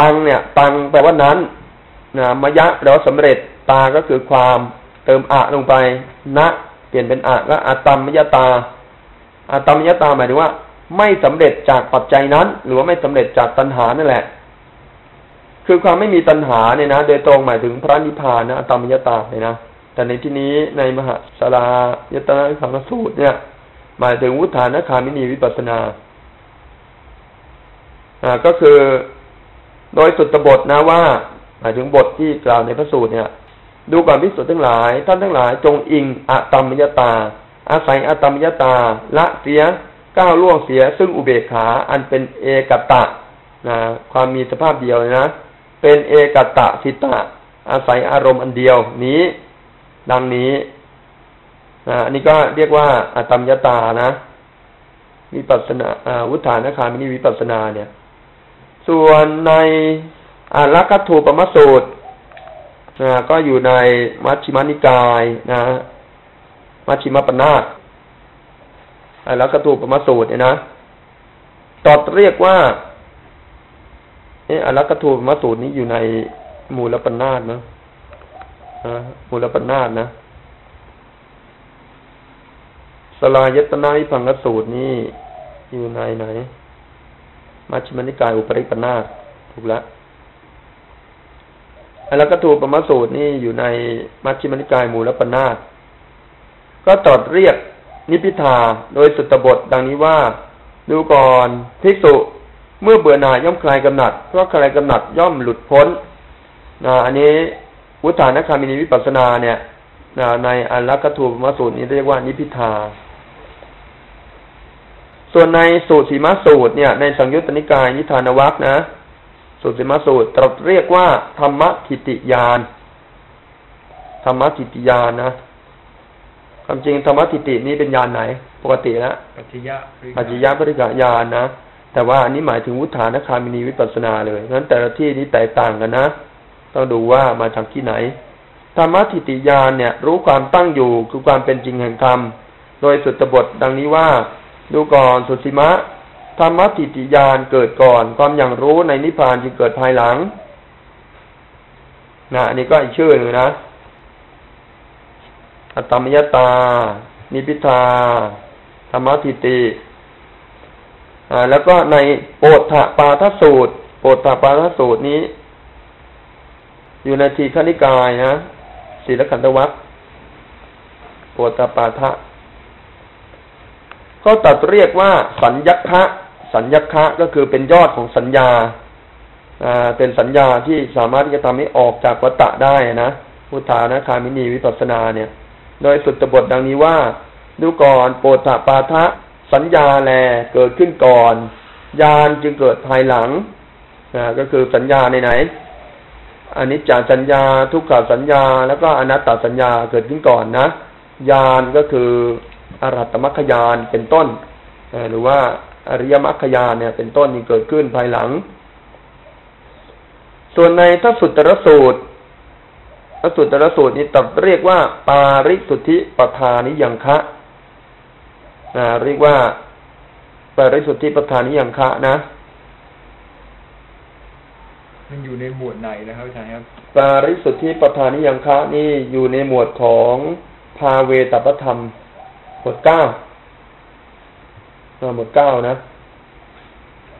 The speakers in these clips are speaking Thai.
ตังเนี่ย ตังแปลว่านั้นนะมยะแปลว่าสำเร็จตาก็คือความเติมอะลงไปนะเปลี่ยนเป็นอะก็อะตัมมยตาอะตัมมยตาหมายถึงว่า ไม่สำเร็จจากปัจจัยนั้น หรือว่าไม่สำเร็จจากตัณหานั่นแหละ คือความไม่มีตัณหาเนี่ยนะโดยตรงหมายถึงพระนิพพานนะอะตัมมยตาเลยนะแต่ในที่นี้ในมหาสารายตนะขังสูตรเนี่ย หมายถึงวุฒานคามินีวิปัสนาอ่าก็คือ โดยสุตบทนะว่าหมายถึงบทที่กล่าวในพระสูตรเนี่ย ดูก่อนพิสุทธ์ทั้งหลาย ท่านทั้งหลายจงอิงอะตมมยตา อาศัยอะตมมยตา ละเสียก้าวล่วงเสียซึ่งอุเบกขาอันเป็นเอกตะนะความมีสภาพเดียวเลยนะ เป็นเอกตะสิตะ อาศัยอารมณ์อันเดียวนี้ ดังนี้อันนี้ก็เรียกว่าอะตมยตานะวิปัสนาวุฒานคามินีวิปัสนาเนี่ย ส่วนในอารักถูปมสูตรนะก็อยู่ในมัชฌิมานิกายนะมัชฌิมปนาตอารักถูปมสูตรเนี่ยนะตอดเรียกว่าเอออารักถูปมสูตรนี้อยู่ในมูลปนาตนะมูลปนาตนะสลายตนาวิพังกสูตรนี้อยู่ในไหน มัชฌิมานิกายอุปริปนาตถูกแล้วแล้วก็ถูปมสูตรนี่อยู่ในมัชฌิมนิกายมูลปนาตก็ตรัสเรียกนิพิทาโดยสุตบทดังนี้ว่า ดูก่อนภิกษุเมื่อเบื่อหน่ายย่อมคลายกำหนัด เพราะคลายกำหนัดย่อมหลุดพ้นนะอันนี้วุฒานคามินีวิปัสนาเนี่ยนะในอัลลักถูปมสูตรนี้เรียกว่านิพิทา ส่วนในสูตรสีมาสูตรเนี่ย ในสังยุตตนิกายนิทานวัคนะสุติมาสูตรตรัสเรียกว่า ธรรมทิติยาน ธรรมทิติยานนะความจริงธรรมทิตินี้เป็นยานไหน ปกติแล้วปัจจยะปัจจยะปริกายานนะแต่ว่าอันนี้หมายถึงวุฒานคามินีวิปัสนาเลยนั้นแต่ละที่นี้แตกต่างกันนะ ต้องดูว่ามาจากที่ไหน ธรรมทิติยานเนี่ย รู้ความตั้งอยู่คือความเป็นจริงแห่งธรรม โดยสุตบทดังนี้ว่า ดูก่อนสุสิมะธรรมติติยานเกิดก่อน ความอย่างรู้ในนิพพานจึงเกิดภายหลังนะอันนี้ก็อีกชื่อหนึ่งนะอัตตมยตา นิพิทา ธรรมติติอ่าแล้วก็ในโอตถปาทสูตรโอตถปาทสูตรนี้ อยู่ในทีฆนิกายนะศีลขันธวัตโอตถปาทะ ก็ตัดเรียกว่าสัญญคะสัญญคะก็คือเป็นยอดของสัญญาอ่าเป็นสัญญาที่สามารถที่จะทำให้ออกจากวัตตะได้นะพุทธานะคามินีวิปัสนาเนี่ย โดยสุตบทดังนี้ว่า ดูก่อนโปตปาทะสัญญาแลเกิดขึ้นก่อน ญาณจึงเกิดภายหลังนะก็คือสัญญาในไหนอันนี้จาสัญญาทุกขสัญญา แล้วก็อนัตตสัญญาเกิดขึ้นก่อนนะญาณก็คือ อรหัตมรรคยานเป็นต้นหรือว่าอริยมรรคยานเนี่ย เป็นต้นนี่เกิดขึ้นภายหลัง ส่วนในทัสุตรสูตรทัสุตรสูตรนี้ตัดเรียกว่า ปาริสุทธิปทานิยังคะเรียกว่าปาริสุทธิปทานิยังคะนะมันอยู่ในหมวดไหนนะครับอาจารย์ครับ ปาริสุทธิปทานิยังคะนี่อยู่ในหมวดของภาเวตปธรรม หมวดเก้าหมวดเก้านะ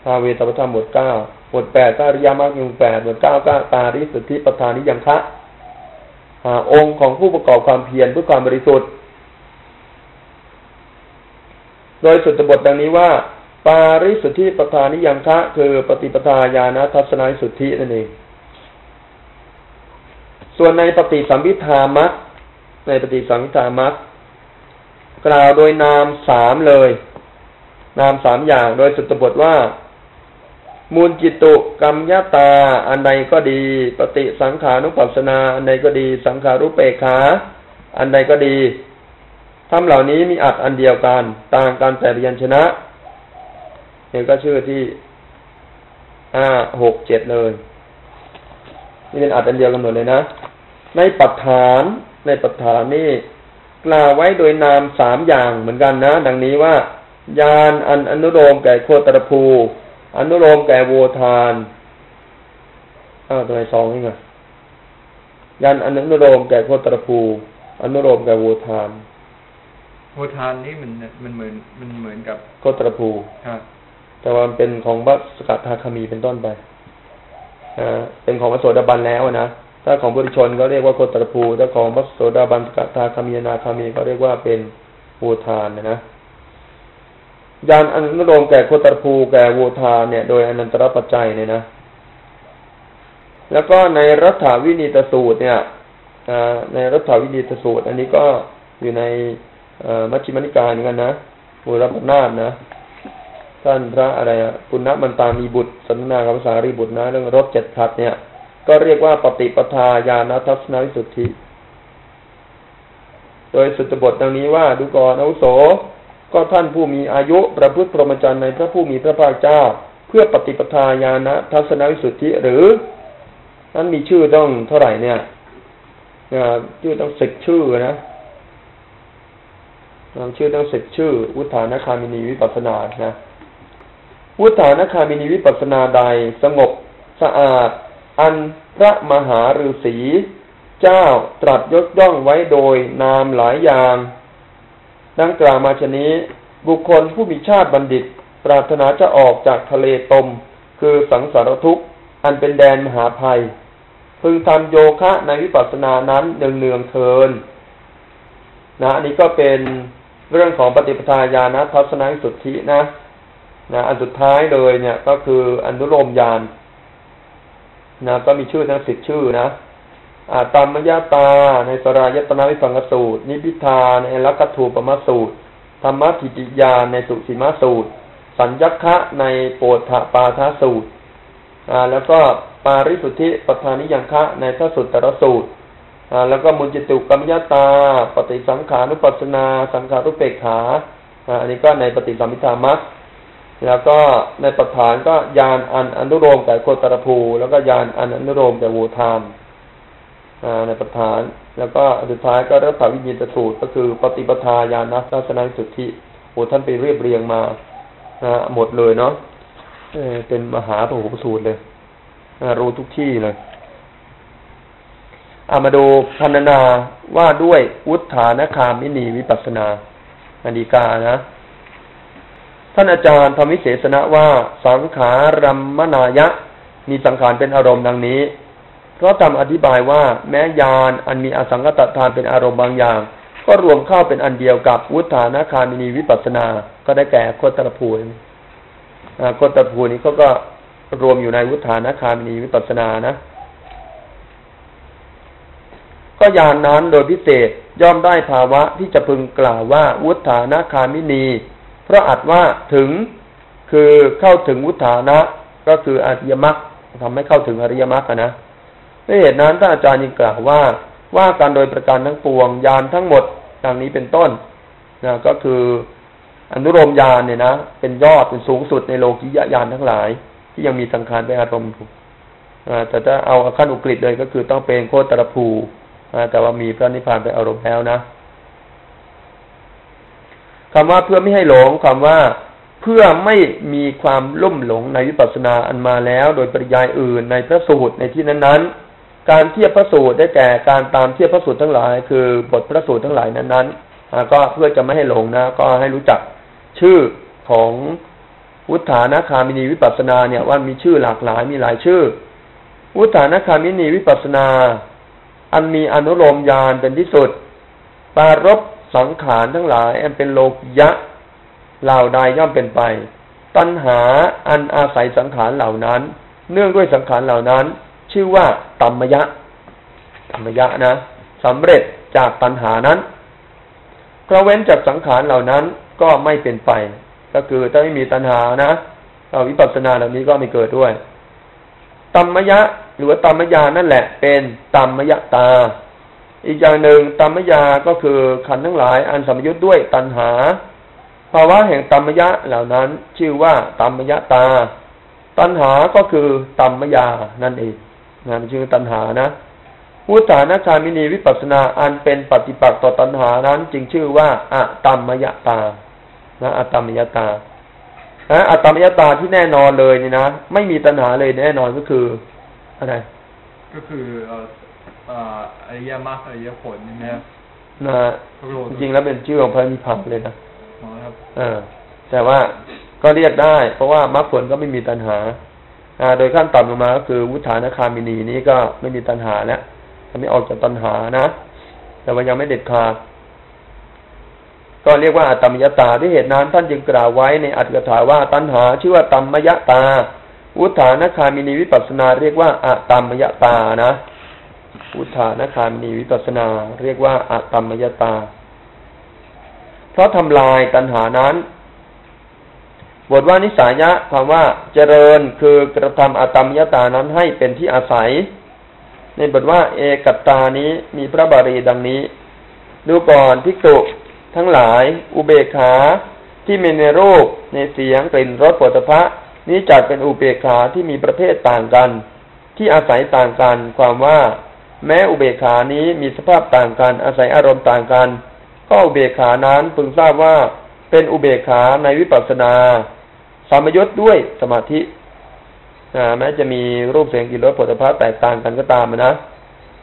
ภาเวตปธรรมหมวดเก้าหมวดแปดก็อริยมรรคมีแปดหมวดเก้าก็ตาริสุทธิปทานิยังคะองค์ของผู้ประกอบความเพียรเพื่อความบริสุทธิ์ โดยสุตบทดังนี้ว่า ปาริสุทธิปทานิยังคะ คือปฏิปทาญาณทัศนสุทธินั่นเอง ส่วนในปฏิสัมพิธามัคในปฏิสัมพิธามัค กล่าวโดยนามสามเลย นามสามอย่างโดยสุตบทว่า มูลจิตุกรรมยตา อันใดก็ดี ปฏิสังขานุปัสสนา อันใดก็ดี สังขารุเปขา อันใดก็ดีทำเหล่านี้มีอัดอันเดียวกัน ต่างกันแต่เรียนชนะเนี่ยก็ชื่อที่ห้าหกเจ็ดเลย นี่เป็นอัดอันเดียวกันหมดเลยนะ ในปัจฐานในปัจฐานนี่ กล่าวไว้โดยนามสามอย่างเหมือนกันนะ ดังนี้ว่ายานอันอนุโลมแก่โคตรภู อนุโลมแก่โวทานอ้าวตัวไหนสองนี่ไงยันอนุโลมแก่โคตรภู อนุโลมแก่วูทานโพธานนี่มันมันเหมือนมันเหมือนกับโคตรภูครับแต่ว่ามันเป็นของพระสกัดทาคามีเป็นต้นไปอ่าเป็นของพระโสดาบันแล้วนะ ถ้าของบุริชนก็เรียกว่าโคตรภูถ้าของพระโสดาบันกัดทาคามีนาคามีก็เรียกว่าเป็นวูทานนะนะยานอนุโลมแก่โคตรภูแก่วูทานเนี่ย โดยอนันตรปัจจัยเนี่ยนะ แล้วก็ในรัฐาวินีตสูตรเนี่ยในรัฐาวินีตสูตร อันนี้ก็อยู่ในมัชฌิมนิกายเหมือนกันนะบุรพนาถนะท่านพระอะไรอะปุณณมันตามีบุตรสนนากับภาษารีบุตรนะ เรื่องรถเจ็ดขัดเนี่ย ก็เรียกว่าปฏิปทาญาณทัศนวิสุทธิ โดยสุตบทดังนี้ว่าดูก่อนอาวุโส ก็ท่านผู้มีอายุประพฤติพรหมจรรย์ในพระผู้มีพระภาคเจ้า เพื่อปฏิปทาญาณทัศนวิสุทธิ หรือนั้นมีชื่อต้องเท่าไหร่เนี่ยชื่อต้องสิบชื่อนะชื่อต้องสิบชื่อ อุทานคามินีวิปัสนานะอุทานคามินีวิปัสนาใดสงบสะอาด อันพระมหาฤาษีเจ้าตรัสยกย่องไว้โดยนามหลายอย่างดังกล่าวมาชนี้ บุคคลผู้มีชาติบัณฑิต ปรารถนาจะออกจากทะเลตม คือสังสารทุกข์ อันเป็นแดนมหาภัย พึงทำโยคะในวิปัสสนานั้นเนืองเนืองเทินนะอันนี้ก็เป็นเรื่องของปฏิปทาญาณทัศนสุทธินะนะ อันสุดท้ายเลยเนี่ยก็คืออนุโลมญาณ นะก็มีชื่อทั้งสิบชื่อนะอาตามมยาตา ในสรายตนาวิพังกสูตร นิพิทาในลักถูปมสูตร ธรรมทิติยาในสุสีมาสูตร สัญญักะในโปถปาทาสูตรอ่าแล้วก็ปาริสุทธิปทานิยังคะในทสุตตรสูตรอ่าแล้วก็มุจิตุกรรมยตา ปฏิสังขานุปัสนา สังขารุเปกขาอ่าอันนี้ก็ในปฏิสัมพิธามัค แล้วก็ในประฐานก็ยานอันอนุโลมแก่โคตรภู แล้วก็ยานอันอนุโลมแก่วูทานในประธาน แล้วก็สุดท้ายก็รัฐวิญญาณสูตรก็คือปฏิปทาญาณทัศนสุทธิโอ้ท่านไปเรียบเรียงมาหมดเลยเนาะเป็นมหาพระโหสูตรเลยรู้ทุกที่เลยอามาดูพันนาว่าด้วยอุทธานคามินีวิปัสนาอดีกานะ ท่านอาจารย์ธรรมิเศษณะว่าสังขารัมมนายะ มีสังขารเป็นอารมณ์ดังนี้ เพราะทำอธิบายว่าแม้ยานอันมีอสังกตทานเป็นอารมณ์บางอย่าง ก็รวมเข้าเป็นอันเดียวกับวุฒานาคามินีวิปัสนา ก็ได้แก่โคตรภูนโคตรภูนี้เขาก็รวมอยู่ในวุฒานาคามินีวิปัสนานะก็ยานนั้นโดยพิเศษย่อมได้ภาวะที่จะพึงกล่าวว่าวุฒานาคามินี พราะอัดว่าถึงคือเข้าถึงวุฒานะ ก็คืออริยมรรคทำให้เข้าถึงอริยมรรคนะด้วยเหตุนั้นท่านอาจารย์ยังกล่าวว่า ว่าการโดยประการทั้งปวงยานทั้งหมดดังนี้เป็นต้นนะก็คืออนุโลมยานเนี่ยนะเป็นยอดเป็นสูงสุดในโลกิยญาณทั้งหลาย ที่ยังมีสังขารเป็นอารมณ์แต่ถ้าเอาขั้นอุกฤษเลยก็คือต้องเป็นโคตรภูแต่ว่ามีพระนิพพานเป็นอารมณ์แล้วนะ คำว่าเพื่อไม่ให้หลงคำว่าเพื่อไม่มีความลุ่มหลงในวิปัสสนาอันมาแล้ว โดยปริยายอื่นในพระสูตรในที่นั้นๆ การเทียบพระสูตรได้แก่การตามเทียบพระสูตรทั้งหลาย คือบทพระสูตรทั้งหลายนั้นๆก็เพื่อจะไม่ให้หลงนะ ก็ให้รู้จักชื่อของวุฒานาคามินีวิปัสนาเนี่ยว่ามีชื่อหลากหลายมีหลายชื่อ วุฒานาคามินีวิปัสนา อันมีอนุโลมญาณเป็นที่สุด ปารบ สังขารทั้งหลายอันเป็นโลกยะเหล่าใดย่อมเป็นไป ตัณหาอันอาศัยสังขารเหล่านั้น เนื่องด้วยสังขารเหล่านั้น ชื่อว่าตัมมยะตัมมยะนะสำเร็จจากตัณหานั้นกระเว้นจากสังขารเหล่านั้นก็ไม่เป็นไป ก็คือถ้าไม่มีตัณหานะเราวิปัสสนาเหล่านี้ก็ไม่เกิดด้วยตัมมยะ หรือว่าตัมมยานั่นแหละ เป็นตัมมยตา อีกอย่างหนึ่งตัมมยาก็คือขันทั้งหลายอันสัมยุทธ์ด้วยตัณหา ภาวะแห่งตัมมยะเหล่านั้นชื่อว่าตัมมยตา ตัณหาก็คือตัมมยานั่นเองนะชื่อตัณหานะพุทธานาคามินีวิปัสนาอันเป็นปฏิปักษ์ต่อตัณหานั้น จึงชื่อว่าอะตัมมยตานะอะตัมมยตานะอัตตมมยตาที่แน่นอนเลยนี่นะไม่มีตัณหาเลยแน่นอนก็คืออะไรก็คือ อ่อเอ่ออริยมรรคอริยผลใช่ไหมครับนะพระโลจริงๆแล้วเป็นชื่อของพระนิพพานเลยนะอ๋อครับเออ แต่ว่าก็เรียกได้ เพราะว่ามรรคผลก็ไม่มีตัณหา อ่า โดยขั้นต่ำลงมาก็คือวุฒานคามินีนี้ก็ไม่มีตัณหาแล้วทำให้ออกจากตัณหานะ แต่ว่ายังไม่เด็ดขาดก็เรียกว่าอัตตมยตาด้วยเหตุนั้นท่านจึงกล่าวไว้ในอัตถกถาว่าตัณหาชื่อว่าตัมมยตาวุฒานคามินีวิปัสสนาเรียกว่าอะตัมมยตานะ วุฒานคามีวิปัสนา เรียกว่าอะตัมมยตา เพราะทำลายตัณหานั้น บทว่านิสายะความว่าเจริญคือกระทำอะตัมมยตานั้นให้เป็นที่อาศัย ในบทว่า เอกัตตานี้มีพระบาลีดังนี้ ดูก่อนพิกษุทั้งหลาย อุเบกขาที่มีในรูปในเสียงกลิ่นรสปุถะพะนี้จัดเป็นอุเบกขาที่มีประเภทต่างกัน ที่อาศัยต่างกันความว่า แม้อุเบกขานี้มีสภาพต่างกันอาศัยอารมณ์ต่างกัน ก็อุเบกขานั้นพึงทราบว่าเป็นอุเบกขาในวิปัสสนาสามยศด้วยสมาธิแม้จะมีรูปเสียงกลิ่นรสปุถะพะแตกต่างกันก็ตามนะ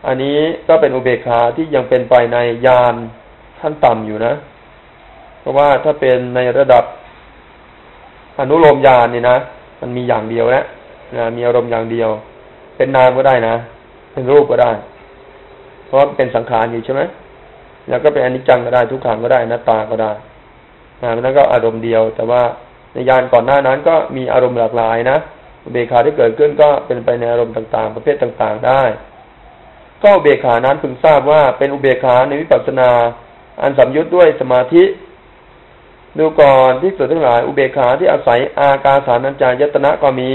อันนี้ก็เป็นอุเบกขาที่ยังเป็นไปในยานขั้นต่ำอยู่นะ เพราะว่าถ้าเป็นในระดับอนุโลมญาณนี่นะมันมีอย่างเดียวแล้วนะมีอารมณ์อย่างเดียว เป็นนามก็ได้นะ เป็นรูปก็ได้ เพราะว่าเป็นสังขารอยู่ใช่ไหมแล้วก็เป็นอนิจจังก็ได้ทุกขังก็ได้นัตตาก็ได้นะนั้นก็อารมณ์เดียว แต่ว่าในยานก่อนหน้านั้นก็มีอารมณ์หลากหลายนะอุเบกขาที่เกิดขึ้นก็เป็นไปในอารมณ์ต่างๆ ประเภทต่างๆได้ ก็อุเบกขานั้นพึงทราบว่าเป็นอุเบกขาในวิปัสสนา อันสัมยุตด้วยสมาธิดูก่อนที่สุดทั้งหลายอุเบกขาที่อาศัยอากาสานัญจายตนะก็มี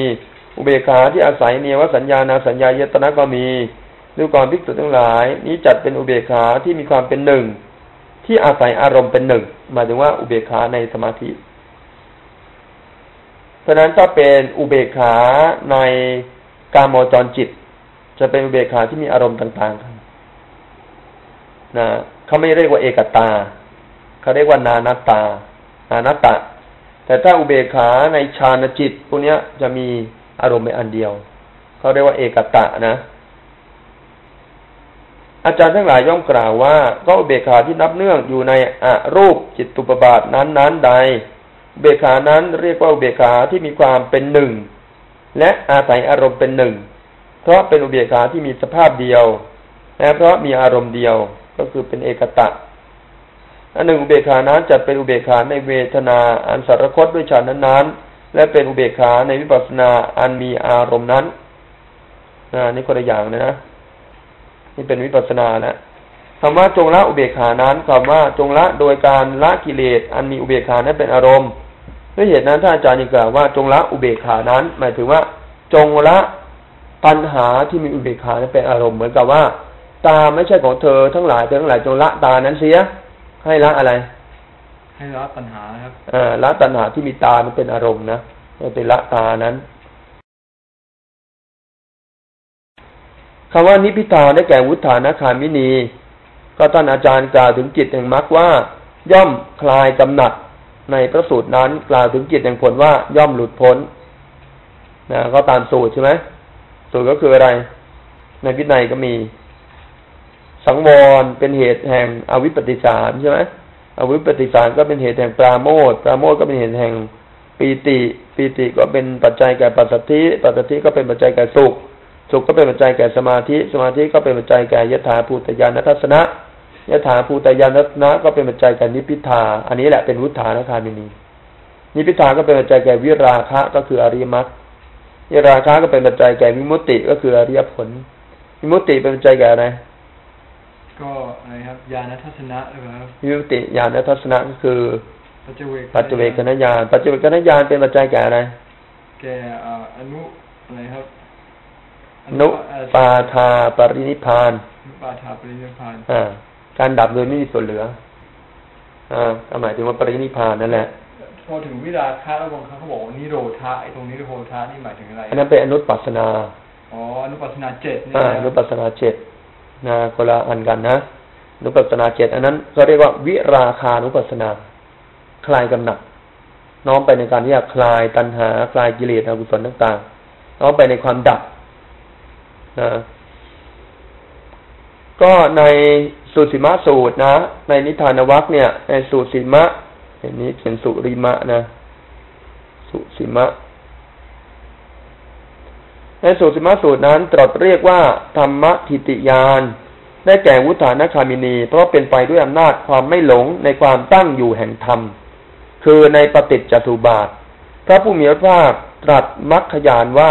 อุเบกขาที่อาศัยเนวสัญญานาสัญญายตนะก็มีดูก่อนภิกษุทั้งหลาย นี้จัดเป็นอุเบกขาที่มีความเป็นหนึ่ง ที่อาศัยอารมณ์เป็นหนึ่งหมายถึงว่าอุเบกขาในสมาธิเพราะนั้นถ้าเป็นอุเบกขาในกามจรจิต จะเป็นอุเบกขาที่มีอารมณ์ต่างๆกันนะเขาไม่เรียกว่าเอกตาเขาเรียกว่านานัตานานัตตะ แต่ถ้าอุเบกขาในฌานจิตพวกนี้จะมี อารมณ์เป็นอันเดียวเขาเรียกว่าเอกตะนะ อาจารย์ทั้งหลายย่อมกล่าวว่าก็อุเบกขาที่นับเนื่องอยู่ในอรูปจิตตุปบาทนั้นนั้นใด เบกขานั้นเรียกว่าอุเบกขาที่มีความเป็นหนึ่งและอาศัยอารมณ์เป็นหนึ่งเพราะเป็นอุเบกขาที่มีสภาพเดียวและเพราะมีอารมณ์เดียวก็คือเป็นเอกตะอันหนึ่งอุเบกขานั้นจัดเป็นอุเบกขาในเวทนาอันสารคตด้วยฌานนั้นๆ และเป็นอุเบกขาในวิปัสสนาอันมีอารมณ์นั้นอ่านี่คนละอย่างนะนะนี่เป็นวิปัสสนานะคำว่าจงละอุเบกขานั้นคำว่าจงละโดยการละกิเลสอันมีอุเบกขานั้นเป็นอารมณ์ด้วยเหตุนั้นถ้านอาจารย์ยังกล่าวว่าจงละอุเบกขานั้น หมายถึงว่า จงละปัญหาที่มีอุเบกขานั้นเป็นอารมณ์เหมือนกับว่า ตาไม่ใช่ของเธอทั้งหลายเธอทั้งหลายจงละตานั้นเสีย ให้ละอะไร ให้ละปัญหาครับอ่าละตัณหาที่มีตามันเป็นอารมณ์นะไม่เป็นละตานั้นคำว่านิพิทาได้แก่วุฒานาคามินี ก็ท่านอาจารย์กล่าวถึงจิตแห่งมรรคว่า ย่อมคลายกำหนัดในพระสูตรนั้นกล่าวถึงจิตแห่งผลว่าย่อมหลุดพ้นนะก็ตามสูตรใช่ไหมสูตรก็คืออะไร ในพินัยก็มี สังวรเป็นเหตุแห่งอวิปปิสารใช่ไหม อวิปปิสารก็เป็นเหตุแห่งปราโมทปราโมทก็เป็นเหตุแห่งปีติปีติก็เป็นปัจจัยแก่ปัสสัทธิปัสสัทธิก็เป็นปัจจัยแก่สุข สุขก็เป็นปัจจัยแก่สมาธิ สมาธิก็เป็นปัจจัยแก่ยถาภูตยานทัศนะยถาภูตยานทัศนะก็เป็นปัจจัยแก่นิพพิทา อันนี้แหละเป็นวุฒานะคามินีนิพพิทาก็เป็นปัจจัยแก่วิราคะก็คืออริยมรรควิราคะก็เป็นปัจจัยแก่วิมุตติก็คืออริยผล วิมุตติเป็นปัจจัยแก่อะไร ก็อะไรครับญาณทัศนะหรือเปล่าครับวิมุตติญาณทัศนะก็คือปัจเจเวกปัจเจเวกนญาณปัจเจเวกนญาณเป็นปัจจัยแก่อะไรแก่อ่าอนุอะไรครับนุปาทาปรินิพพานอนุปาทาปรินิพพานอ่าการดับโดยไม่มีส่วนเหลืออ่าก็หมายถึงว่าปรินิพพานนั่นแหละพอถึงวิราคะแล้วบางครั้งเขาบอกว่านิโรธาไอ้ตรงนิโรธานี่หมายถึงอะไรอันนั้นเป็นอนุปัสสนาอ๋ออนุปัสสนาเจ็ดนี่อ่านะอนุปัสสนาเจ็ด นะคนละอันกันนะนุปัสสนาเจ็ดอันนั้นเขาเรียกว่าวิราคานุปัสสนา คลายกำหนัดน้อมไปในการที่จะคลายตัณหา คลายกิเลสอกุศลต่างๆน้อมไปในความดับนะก็ในสุสีมะสูตรนะ ในนิทานวัคเนี่ยในสุสีมะอันนี้เขียนสุริมะนะ สุสีมะ ในสุสีมะสูตรนั้นตรัสเรียกว่าธรรมทิติยาน ได้แก่วุฒานคามินี เพราะเป็นไปด้วยอำนาจความไม่หลงในความตั้งอยู่แห่งธรรม คือในปฏิจจสุบาท พระผู้มีพระภาคตรัสมัคคยานว่า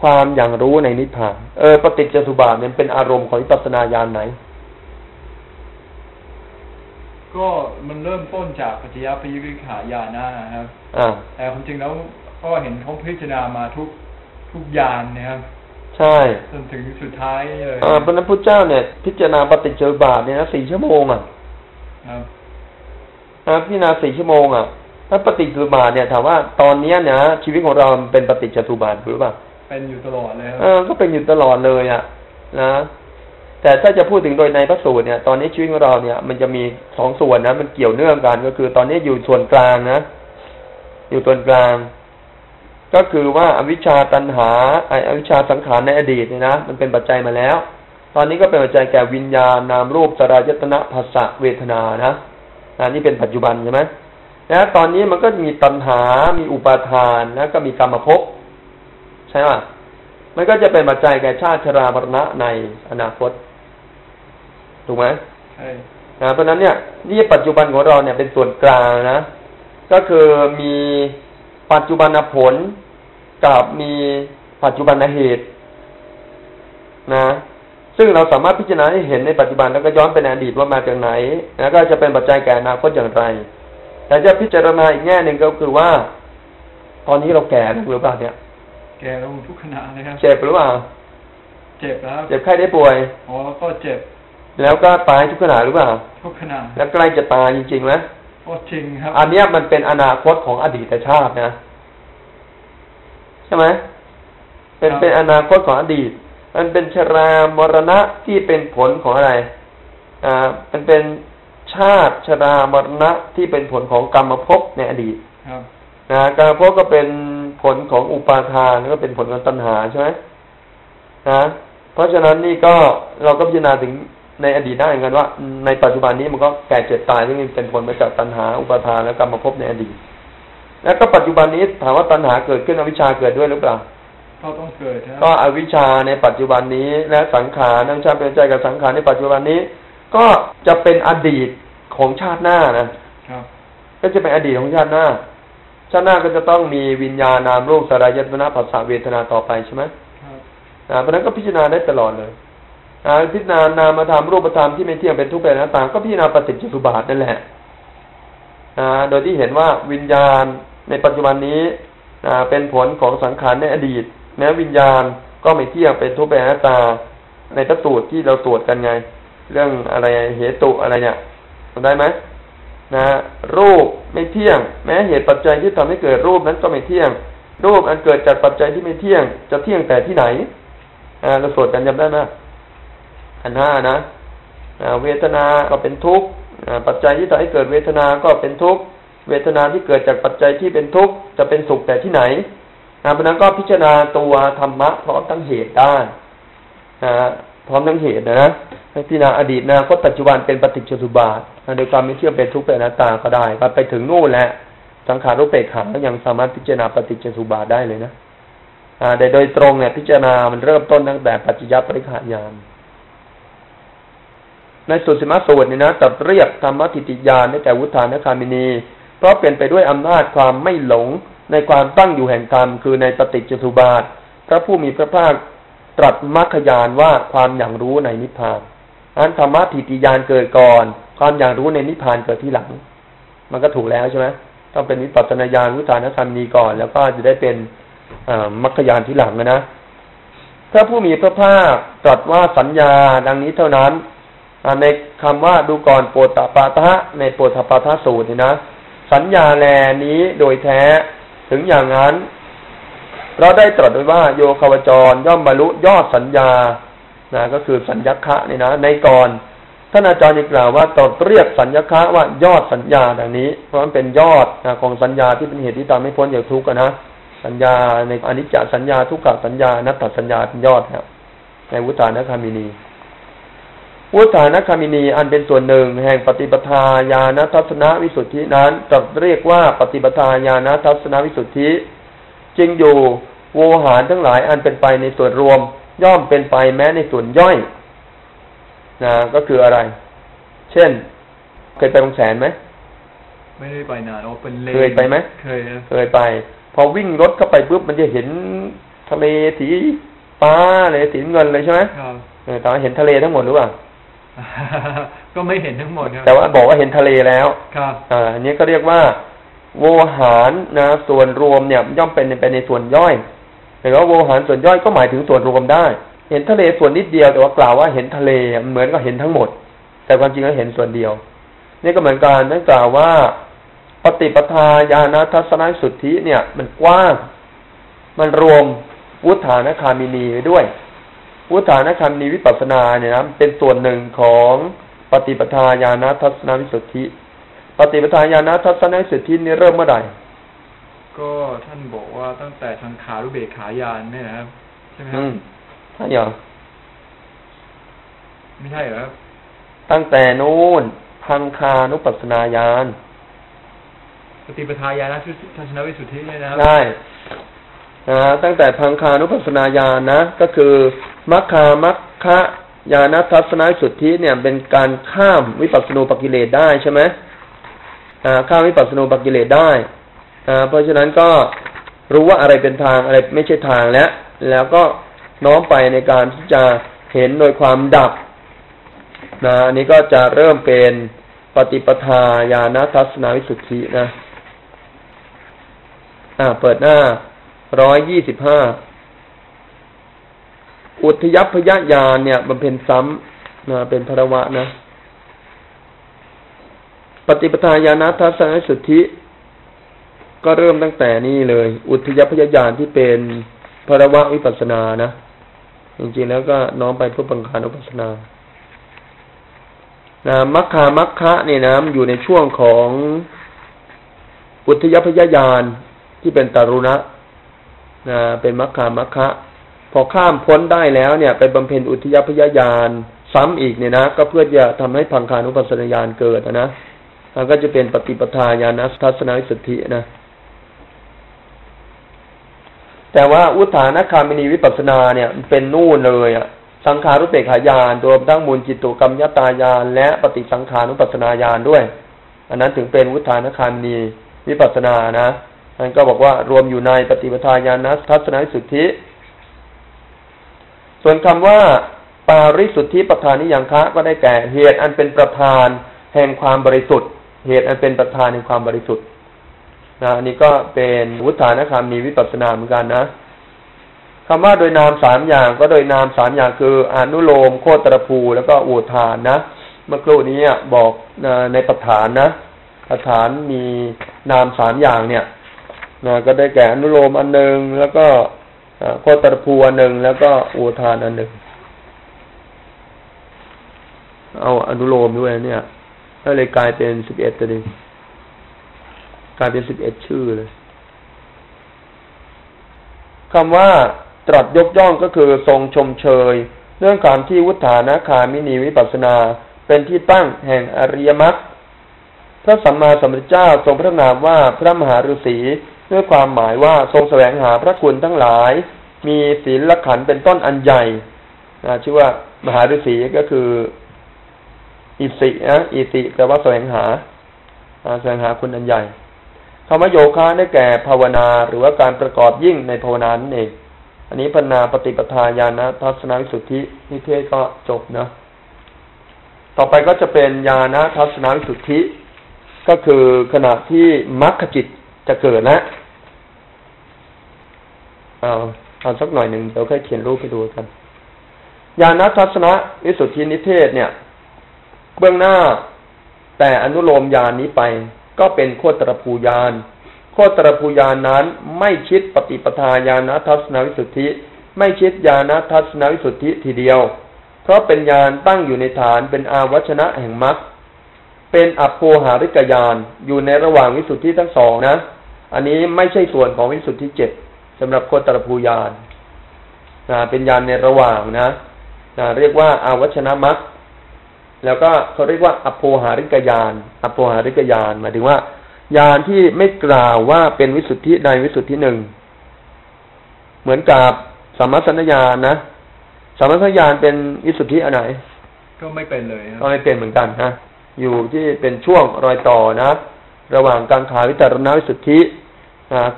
ความอย่างรู้ในนิพพาน เออ ปฏิจจสุบาทเนี่ยเป็นอารมณ์ของวิปัสสนาญาณไหน ก็มันเริ่มต้นจากปัจจยพยุริขายานานะครับ อ่า แต่ความจริงแล้วก็เห็นเขาพิจารณามาทุก ทุกยานนะครับใช่จนถึงสุดท้ายเลยอ่าพระนักพุทธเจ้าเนี่ยพิจารณาปฏิจจสุบาทเนี่ยนะสี่ชั่วโมงอะครับอ่าพิจารณาสี่ชั่วโมงอะถ้าปฏิจจสุบาทเนี่ยถามว่าตอนเนี้ยนะชีวิตของเรามันเป็นปฏิจจสุบาทหรือเปล่าเป็นอยู่ตลอดเลยคเอรับอก็เป็นอยู่ตลอดเลยอะ นะแต่ถ้าจะพูดถึงโดยในพระสูตรเนี่ยตอนนี้ชีวิตของเราเนี่ยมันจะมีสองส่วนนะ มันเกี่ยวเนื่องกันก็คือ ตอนนี้อยู่ส่วนกลางนะ อยู่ส่วนกลาง ก็คือว่าอวิชชาตันหาไออวิชชาสังขารในอดีตเนี่ยนะมันเป็นปัจจัยมาแล้ว ตอนนี้ก็เป็นปัจจัยแก่วิญญาณนามรูปสรายตนะภาษะเวทนานะนะนี่เป็นปัจจุบันใช่ไหมแล้วตอนนี้มันก็มีตัณหา มีอุปาทานนะก็มีกรรมภพใช่ไหมมันก็จะเป็นปัจจัยแก่ชาติชรามรณะในอนาคต ถูกไหมใช่นะเพราะฉะนั้นเนี่ยนี่ปัจจุบันของเราเนี่ยเป็นส่วนกลางนะ ก็คือมี ปัจจุบันผลกับมีปัจจุบันเหตุนะ ซึ่งเราสามารถพิจารณาให้เห็นในปัจจุบันแล้วก็ย้อนไปในอดีตว่ามาจากไหน แล้วก็จะเป็นปัจจัยแก่อนาคตอย่างไร แต่จะพิจารณาอีกแง่หนึ่งก็คือว่า ตอนนี้เราแก่หรือเปล่าเนี่ย แกลงทุกขณะเลยครับ เจ็บหรือเปล่า เจ็บแล้ว เจ็บไข้ได้ป่วย อ๋อ ก็เจ็บ แล้วก็ตายทุกขณะหรือเปล่า ทุกขณะ แล้วใกล้จะตายจริงๆไหมก็จริงครับ อันเนี้ยมันเป็นอนาคตของอดีตชาตินะใช่ไหมเป็นเป็นอนาคตของอดีต มันเป็นชรามรณะที่เป็นผลของอะไร อ่ามันเป็นชาติชรามรณะที่เป็นผลของกรรมภพในอดีตครับนะกรรมภพก็เป็นผลของอุปาทานแล้วก็เป็นผลของตัณหาใช่ไหมนะเพราะฉะนั้นนี่ก็เราก็พิจารณาถึงในอดีตได้เหมือนกันว่า ในปัจจุบันนี้มันก็แก่เจ็บตายซึ่งเป็นผลมาจากตัณหาอุปาทานและกรรมภพในอดีต แล้วก็ปัจจุบันนี้ถามว่าตัณหาเกิดขึ้นอวิชชาเกิดด้วยหรือเปล่าก็ต้องเกิดนะก็อวิชชาในปัจจุบันนี้และสังขารทั้งชาติเป็นใจกับสังขารในปัจจุบันนี้ ก็จะเป็นอดีตของชาติหน้านะครับ ก็จะเป็นอดีตของชาติหน้า ชาติหน้าก็จะต้องมีวิญญาณนามรูปสลายตนะภาษาเวทนาต่อไปใช่ไหมครับอ่าเพราะฉะนั้นก็พิจารณาได้ตลอดเลยอ่าพิจารณานามธรรมรูปธรรมที่ไม่เที่ยงเป็นทุกข์เป็นอนัตตาก็พิจารณาปฏิจจสุบาทนั่นแหละอ่าโดยที่เห็นว่าวิญญาณ ในปัจจุบันนี้เป็นผลของสังขารในอดีต แม้วิญญาณก็ไม่เที่ยงเป็นทุกข์เป็นอนัตตา ในพระสูตที่เราตรวจกันไง เรื่องอะไรเหตุอะไรเนี่ยได้ไหมนะรูปไม่เที่ยง แม้เหตุปัจจัยที่ทำให้เกิดรูปนั้นก็ไม่เที่ยง รูปอันเกิดจากปัจจัยที่ไม่เที่ยง จะเที่ยงแต่ที่ไหนอ่าเราสวดกันจำได้ไหมอันห้านะเวทนาก็เป็นทุกข์ปัจจัยที่ทำให้เกิดเวทนาก็เป็นทุกข์ เวทนาที่เกิดจากปัจจัยที่เป็นทุกข์จะเป็นสุขแต่ที่ไหนอ่าเพราะนั้นก็พิจารณาตัวธรรมะพร้อมทั้งเหตุได้นะพร้อมทั้งเหตุนะพิจารณาอดีตนะก็ปัจจุบันเป็นปฏิจจสุบาทโดยความไม่เที่ยงเป็นทุกข์เป็นอนัตตาก็ได้ไปถึงนู่นแหละสังขารรูปเปกขังก็ยังสามารถพิจารณาปฏิจจสุบาทได้เลยนะอ่าแต่โดยตรงเนี่ยพิจารณามันเริ่มต้นตั้งแต่ปัจจยปริขายานในสุสิมาสูตรนี่นะตัดเรียกธรรมทิติยานได้แก่วุฒานคามินี เพราะเป็นไปด้วยอำนาจความไม่หลงในความตั้งอยู่แห่งธรรมคือในปฏิจจสุบาท พระผู้มีพระภาคตรัสมรรคยานว่าความอย่างรู้ในนิพพานอันธรรมะทิติยานเกิดก่อน ความอย่างรู้ในนิพพานเกิดที่หลัง มันก็ถูกแล้วใช่ไหมต้องเป็นวิปัสสนาญาณวุฒานคามินีก่อน แล้วก็จะได้เป็นมรรคยานที่หลังนะพระผู้มีพระภาคตรัสว่าสัญญาดังนี้เท่านั้นในคำว่าดูก่อนโปตปาทะในโปตปาทะสูตรนี่นะ สัญญาแลนี้โดยแท้ถึงอย่างนั้น เราได้ตรัสไว้ว่าโยคาวจรย่อมบรรลุยอดสัญญานะก็คือสัญญคะนี่นะ ในก่อนท่านอาจารย์ยังกล่าวว่าตรัสเรียกสัญญคะว่ายอดสัญญาดังนี้ เพราะมันเป็นยอดนะของสัญญาที่เป็นเหตุที่ทำให้พ้นจากทุกข์นะสัญญาในอนิจจสัญญาทุกขสัญญานัตตสัญญาเป็นยอดครับในวุฒานะคามินี วุฒานคามินีอันเป็นส่วนหนึ่ง แห่งปฏิปทาญาณทัศนวิสุทธินั้นจะเรียกว่าปฏิปทาญาณทัศนวิสุทธิจึงอยู่โวหารทั้งหลายอันเป็นไปในส่วนรวม ย่อมเป็นไปแม้ในส่วนย่อยนะก็คืออะไร เช่น เคยไปบางแสนไหมไม่ได้ไปนานโอ้เป็นเลนเคยไปไหมเคยนะเคยไป พอวิ่งรถเข้าไปปุ๊บมันจะเห็นทะเลสีฟ้าเลยสีเงินเลยใช่ไหมครับเออแต่ว่าเห็นทะเลทั้งหมดหรือเปล่า ก็ไม่เห็นทั้งหมดครับแต่ว่าบอกว่าเห็นทะเลแล้วครับอ่าอันนี้ก็เรียกว่าโวหารนะ ส่วนรวมเนี่ยย่อมเป็นไปในส่วนย่อยหรือว่าโวหารส่วนย่อยก็หมายถึงส่วนรวมได้ เห็นทะเลส่วนนิดเดียวแต่ว่ากล่าวว่าเห็นทะเลมันเหมือนกับเห็นทั้งหมด แต่ความจริงแล้วเห็นส่วนเดียว นี่ก็เหมือนกันนั่นกล่าวว่าปฏิปทาญาณทัศนสุทธิเนี่ย มันกว้าง มันรวมวุฒานคามินีไว้ด้วย วุฒานคามินีวิปัสสนาเนี่ยนะเป็นส่วนหนึ่งของปฏิปทาญาณทัศนวิสุทธิ ปฏิปทาญาณทัศนวิสุทธินี่เริ่มเมื่อไหร่ก็ท่านบอกว่าตั้งแต่ทางขารุเบกขายานเนี่ยนะครับใช่ไหมครัอืบมใช่เหรอไม่ใช่เหรอครับตั้งแต่นู้นพังคานุปัสสนาญาณปฏิปทาญาณทัศนวิสุทธิเนี่ยนะครับได้ นะตั้งแต่พังคานุปัสนาญาณนะ ก็คือมัคคามัคคะญาณทัศนสุทธิเนี่ยเป็นการข้ามวิปัสสนูปกิเลสได้ใช่ไหมข้ามวิปัสสนูปกิเลสได้เพราะฉะนั้นก็รู้ว่าอะไรเป็นทางอะไรไม่ใช่ทางแล้วแล้วก็น้อมไปในการที่จะเห็นโดยความดับนะอันนี้ก็จะเริ่มเป็นปฏิปทาญาณทัศนวิสุทธินะอ่าเปิดหน้า ร้อยยี่สิบห้าอุทยพยญาณเนี่ยบำเพ็ญซ้ำนะเป็นพระวะนะ ปฏิปทาญาณทัศนสุทธิ ก็เริ่มตั้งแต่นี่เลย อุทยพยญาณที่เป็นพระวะวิปัสสนานะจริงๆแล้วก็น้อมไปเพื่อปังคานุปัสสนานะมัคคามัคคะเนี่ยนะอยู่ในช่วงของอุทยพยญาณที่เป็นตารุณะ นะเป็นมัคคามัคคะพอข้ามพ้นได้แล้วเนี่ย ไปบำเพ็ญอุทยพยาญาณซ้ำอีกเนี่ยนะก็เพื่อจะทำให้พังคานุปัสสนาญาณเกิดนะมันก็จะเป็นปฏิปทาญาณทัศนวิสุทธินะแต่ว่าอุทานคามินีวิปัสสนาเนี่ยมันเป็นนู่นเลยอะสังขารุเปกขายานรวมทั้งมูลจิตตุกรรมยตายานและปฏิสังขานุปัสสนาญาณด้วย อันนั้นถึงเป็นวุฒานคามินีวิปัสสนานะ นั่นก็บอกว่ารวมอยู่ในปฏิปทาญาณทัศนสุทธิ ส่วนคำว่า ปาริสุทธิประธานนิยังคะก็ได้แก่เหตุอันเป็นประธานแห่งความบริสุทธิ์ เหตุอันเป็นประธานแห่งความบริสุทธิ์นะอันนี้ก็เป็นวุฒานคามมีวิปัสสนาเหมือนกันนะคำว่าโดยนามสามอย่างก็โดยนามสามอย่างคืออนุโลมโคตรภูแล้วก็อุทานนะเมื่อครู่นี้บอกในประฐานนะประฐานมีนามสามอย่างเนี่ย นะก็ได้แก่อนุโลมอันหนึ่งแล้วก็โคตรภูอันหนึ่งแล้วก็อุทานอันหนึ่งเอาอนุโลมด้วยเนี่ยก็เลยกลายเป็นสิบเอ็ดตัวนี้กลายเป็นสิบเอ็ดชื่อเลยคำว่าตรัสยกย่องก็คือทรงชมเชย เรื่องการที่วุฒานาคามินีวิปัสนา เป็นที่ตั้งแห่งอริยมรรคพระสัมมาสัมพุทธเจ้าทรงพระนามว่าพระมหาฤาษี ด้วยความหมายว่าทรงแสวงหาพระคุณทั้งหลาย มีศีลขันเป็นต้นอันใหญ่ชื่อว่ามหาฤาษีก็คือ อิสินะอิสิแปลว่าแสวงหาแสวงหาคุณอันใหญ่คำว่าโยคะได้แก่ภาวนาหรือว่าการประกอบยิ่งในภาวนานั่นเอง อันนี้พนาปฏิปทาญาณทัศนวิสุทธินิเทศก็จบนะต่อไปก็จะเป็นญาณทัศนวิสุทธิ ก็คือขณะที่มรรคจิตจะเกิดแล้ว เอาเอาสักหน่อยหนึ่งเดี๋ยวค่อยเขียนรูปไปดูกันญาณทัศนะวิสุทธินิเทศเนี่ย เบื้องหน้า แต่อนุโลมญาณนี้ไป ก็เป็นโคตรภูยานโคตรภูยานนั้นไม่คิดปฏิปทาญาณทัศนวิสุทธิ ไม่คิดญาณทัศนวิสุทธิทีเดียว เพราะเป็นญาณตั้งอยู่ในฐานเป็นอาวัชนะแห่งมรรคเป็นอัปโพหาริกยานอยู่ในระหว่างวิสุทธิทั้งสองนะ อันนี้ไม่ใช่ส่วนของวิสุทธิเจ็ด สำหรับโคตรภูยานนะเป็นญาณในระหว่างนะนะเรียกว่าอาวัชนะมรรคแล้วก็เขาเรียกว่าอโภหาริกยานอโภหาริกยานหมายถึงว่ายานที่ไม่กล่าวว่าเป็นวิสุทธิใดวิสุทธิหนึ่ง เหมือนกับสมัสัญญาณนะสมัสัญญาณเป็นวิสุทธิอันไหน ก็ไม่เป็นเลยก็ไม่เป็นเหมือนกันนะอยู่ที่เป็นช่วงรอยต่อนะ ระหว่างการขาวิตรณวิสุทธิ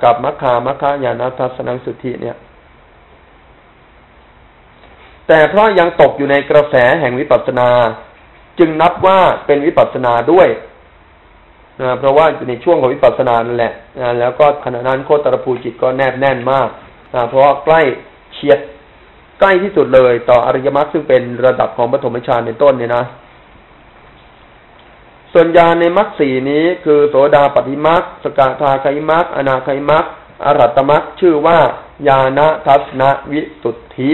กับมัคคามัคคายานัทัศนวิสุทธิเนี่ย แต่เพราะยังตกอยู่ในกระแสแห่งวิปัสสนา จึงนับว่าเป็นวิปัสสนาด้วยนะเพราะว่าอยู่ในช่วงของวิปัสสนานั่นแหละนะแล้วก็ขณะนั้นโคตรภูจิตก็แนบแน่นมากนะเพราะใกล้เฉียดใกล้ที่สุดเลย ต่ออริยมรรคซึ่งเป็นระดับของปฐมฌานในต้นเนี่ยนะ ส่วนญาณในมรรคสี่นี้คือโสดาปฏิมรรคสกทาคายมรรคอนาคายมรรคอรัตมรรคชื่อว่าญาณทัศนวิสุทธิ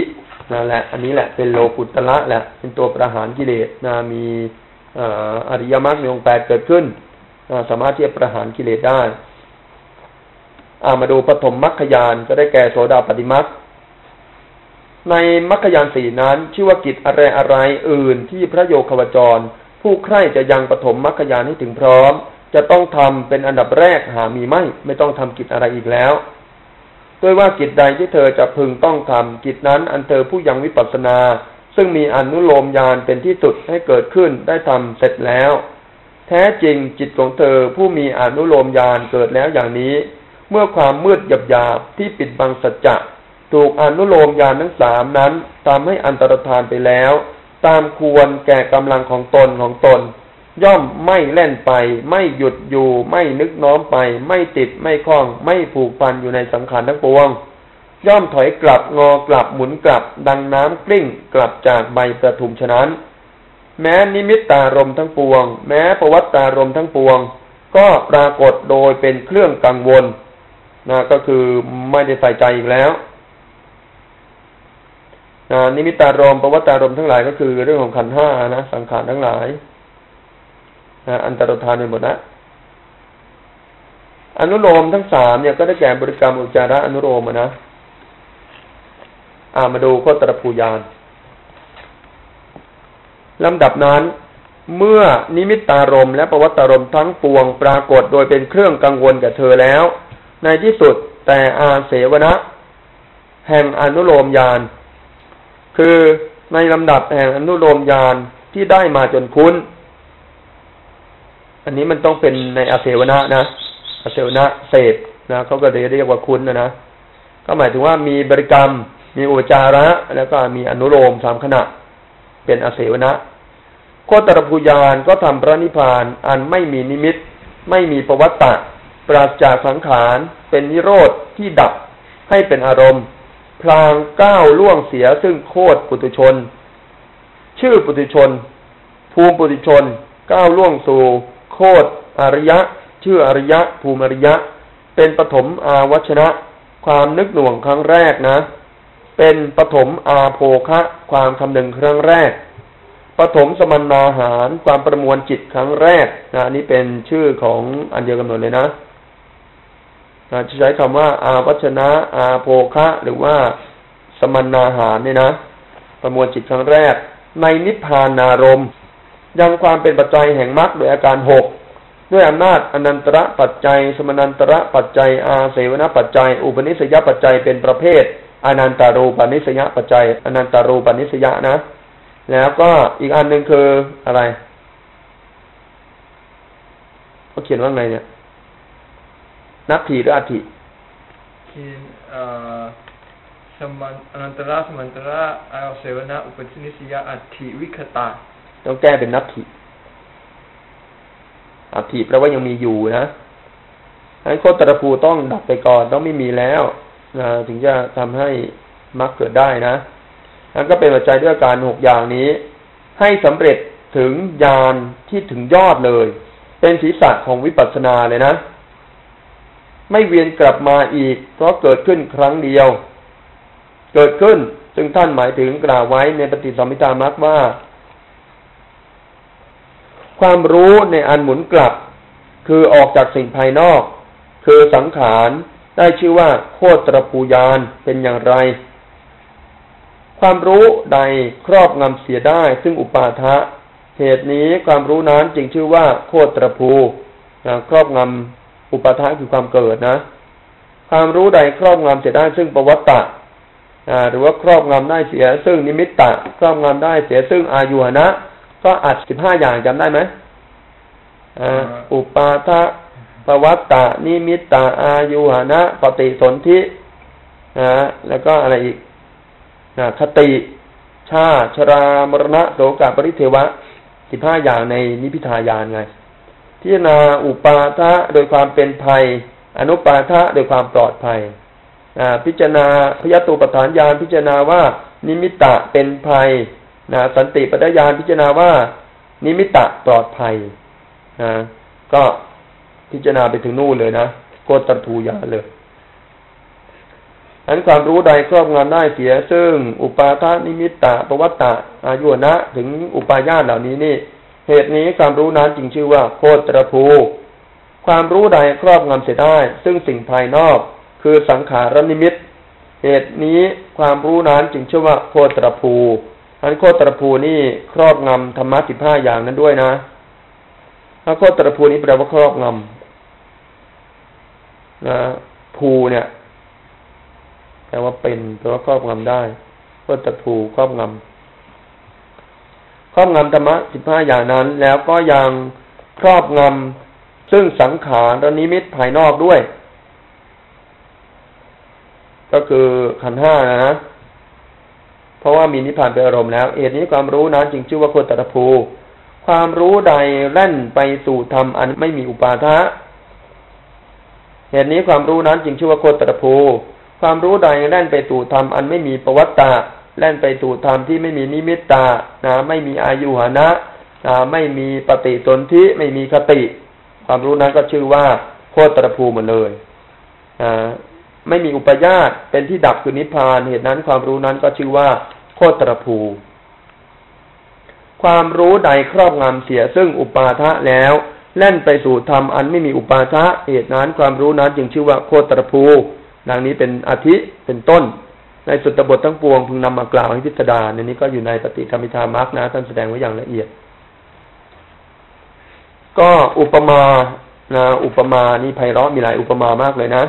นั่นแหละ อันนี้แหละเป็นโลกุตละแหละ เป็นตัวประหารกิเลสนะมีอริยมรรคมีองค์แปดเกิดขึ้นสามารถที่จะประหารกิเลสได้ามาดูปฐมมรรคยานก็ได้แก่โสดาปฏิมรรคในมรรคยานสี่นั้น ชื่อว่ากิจอะไรอะไรอื่นที่พระโยคาวจร ผู้ใคร่จะยังปฐมมรรคยานให้ถึงพร้อม จะต้องทำเป็นอันดับแรกหามีไม่ ไม่ต้องทำกิจอะไรอีกแล้วด้วยว่ากิจใดที่เธอจะพึงต้องทำกิจนั้นอันเธอผู้ยังวิปัสสนา ซึ่งมีอนุโลมยานเป็นที่สุดให้เกิดขึ้นได้ทำเสร็จแล้ว แท้จริงจิตของเธอผู้มีอนุโลมยานเกิดแล้วอย่างนี้ เมื่อความมืดหยาบหยาบที่ปิดบังสัจจะถูกอนุโลมยานทั้งสามนั้นทำให้อันตรธานไปแล้ว ตามควรแก่กำลังของตนของตน ย่อมไม่เล่นไป ไม่หยุดอยู่ ไม่นึกน้อมไป ไม่ติดไม่คล้อง ไม่ผูกพันอยู่ในสังขารทั้งปวง ย่อมถอยกลับงอกลับหมุนกลับ ดังน้ำกลิ้งกลับจากใบประทุมฉะนั้น แม้นิมิตตารมทั้งปวง แม้ประวัตตารมทั้งปวง ก็ปรากฏโดยเป็นเครื่องกังวลนะก็คือไม่ได้ใส่ใจอีกแล้ว นิมิตารมปวัตตารมทั้งหลายก็คือเรื่องของขันห้านะสังขารทั้งหลายอันตรธานในหมดนะอนุโลมทั้งสามเนี่ยก็ได้แก่บริกรรมอุจาระอนุโลมนะอามาดูโคตรภูยานลำดับนั้น เมื่อนิมิตตารมและปวัตตารมทั้งปวงปรากฏโดยเป็นเครื่องกังวลแก่เธอแล้ว ในที่สุดแต่อาเสวนะ แห่งอนุโลมยาน คือในลำดับแห่งอนุโลมญาณที่ได้มาจนคุ้น อันนี้มันต้องเป็นในอาเสวนะนะอาเสวนะเศษนะเขาก็เลยเรียกว่าคุ้นนะนะก็หมายถึงว่ามีบริกรรม มีอุจาระ แล้วก็มีอนุโลมสามขณะ เป็นอาเสวนะโคตรภูยานก็ทำพระนิพพานอันไม่มีนิมิต ไม่มีประวัตตะปราศจากสังขารเป็นนิโรธที่ดับให้เป็นอารมณ์ พลางก้าวล่วงเสียซึ่งโคตรปุถุชน ชื่อปุถุชน ภูมิปุถุชน ก้าวล่วงสู่โคตรอริยะ ชื่ออริยะ ภูมิอริยะ เป็นปฐมอาวัชนะ ความนึกหน่วงครั้งแรกนะ เป็นปฐมอาโภคะ ความคำนึงครั้งแรกปฐมสมนาหาร ความประมวลจิตครั้งแรกนะนี่เป็นชื่อของอันเดียวกันหมดเลยนะ ใช้คำว่า อาวัชนะ อาโภคะ หรือว่าสมนาหารเนี่ยนะ ประมวลจิตครั้งแรก ในนิพพานารมยังความเป็นปัจจัยแห่งมรรคโดยอาการหกด้วยอำนาจอนันตระปัจจัย สมนันตระปัจจัย อาเสวนปัจจัย อุปนิสยปัจจัยเป็นประเภท อนันตารูปนิสยปัจจัย อนันตารูปนิสยนะ แล้วก็อีกอันหนึ่งคืออะไรเขาเขียนว่าไงเนี่ย นับทีหรืออัติคีสมันอนันตระสมันตระอาเสวนะอุปนิสยาอัติวิคตาต้องแก้เป็นนับทีอัติแปลว่ายังมีอยู่นะอันโคตรภูต้องดับไปก่อนต้องไม่มีแล้วนะถึงจะทำให้มรรคเกิดได้นะนั่นก็เป็นปัจจัยด้วยการหกอย่างนี้ ให้สำเร็จถึงญาณที่ถึงยอดเลย เป็นศีรษะของวิปัสสนาเลยนะ ไม่เวียนกลับมาอีก เพราะเกิดขึ้นครั้งเดียว เกิดขึ้นซึ่งท่านหมายถึงกล่าวไว้ในปฏิสัมพิธามักว่า ความรู้ในอันหมุนกลับ คือออกจากสิ่งภายนอก คือสังขารได้ชื่อว่าโคตรปูยานเป็นอย่างไร ความรู้ใดครอบงำเสียได้ ซึ่งอุปาทะเหตุนี้ความรู้นั้นจึงชื่อว่าโคตรภูครอบงำ อุปทานคือความเกิดนะ ความรู้ใดครอบงำเสียได้ซึ่งประวัตตะหรือว่าครอบงำได้เสียซึ่งนิมิตตะ ครอบงำได้เสียซึ่งอายุหนะ ก็อัดสิบห้าอย่างจำได้ไหมอุปาทะปวัตตะ นิมิตตาอายุหนะ ปฏิสนธินะแล้วก็อะไรอีกนะคติ ชาชรามรณะโสกาปริเทวะสิบห้าอย่างในนิพิทายานไง พิจารณาอุปาทะโดยความเป็นภัย อนุปาทะโดยความปลอดภัยพิจารณาพยตุปฐานญาณพิจารณาว่า นิมิตะเป็นภัยนะสันติปัฏญาณพิจารณาว่า นิมิตะปลอดภัยนะก็พิจารณาไปถึงนู่นเลยนะโกตรทูยาเลยอันความรู้ใดครอบงำได้เสีย ซึ่ง อุปาทานิมิตตะปวัตตะอายุนะ ถึงอุปาญาตเหล่านี้นี่ เหตุนี้ความรู้นั้นจึงชื่อว่าโคตรภู ความรู้ใดครอบงำเสียได้ ซึ่งสิ่งภายนอก คือสังขารนิมิต เหตุนี้ความรู้นั้นจึงชื่อว่าโคตรภูอันโคตรภูนี่ครอบงำธรรมะสิบห้าอย่างนั้นด้วยนะถ้าโคตรภูนี้แปลว่าครอบงำนะภูเนี่ยแปลว่าเป็นแปลว่าครอบงำได้ก็ตะผูครอบงำ รอบงำธรรมะสิบห้าอย่างนั้น แล้วก็ยังครอบงำซึ่งสังขารและนิมิตภายนอกด้วย ก็คือขันห้านะ เพราะว่ามีนิพพานเป็นอารมณ์แล้ว เอตนี้ความรู้นั้นจึงชื่อว่าโคตรภู ความรู้ใดแล่นไปสู่ธรรมอันไม่มีอุปาทะเหตุนี้ความรู้นั้นจึงชื่อว่าโคตรภู ความรู้ใดแล่นไปสู่ธรรมอันไม่มีประวัตตา แล่นไปสู่ธรรมที่ไม่มีนิมิตตานะไม่มีอายุหนะนะไม่มีปฏิสนธิไม่มีคติ ความรู้นั้นก็ชื่อว่าโคตรภูหมดเลยนะไม่มีอุปยาตเป็นที่ดับคือนิพพานเหตุนั้นความรู้นั้นก็ชื่อว่าโคตรภูความรู้ใดครอบงำเสียซึ่งอุปาทะแล้ว แล่นไปสู่ธรรมอันไม่มีอุปาทะเหตุนั้นความรู้นั้นจึงชื่อว่าโคตรภูดังนี้เป็นอาทิเป็นต้น ในสุตตบททั้งปวงพึงนำมากล่าวให้พิจารณาในนี้ก็อยู่ในปฏิธรรมิธามักนะท่านแสดงไว้อย่างละเอียด ก็อุปมานะอุปมานี่ไพเราะมีหลายอุปมามากเลยนะ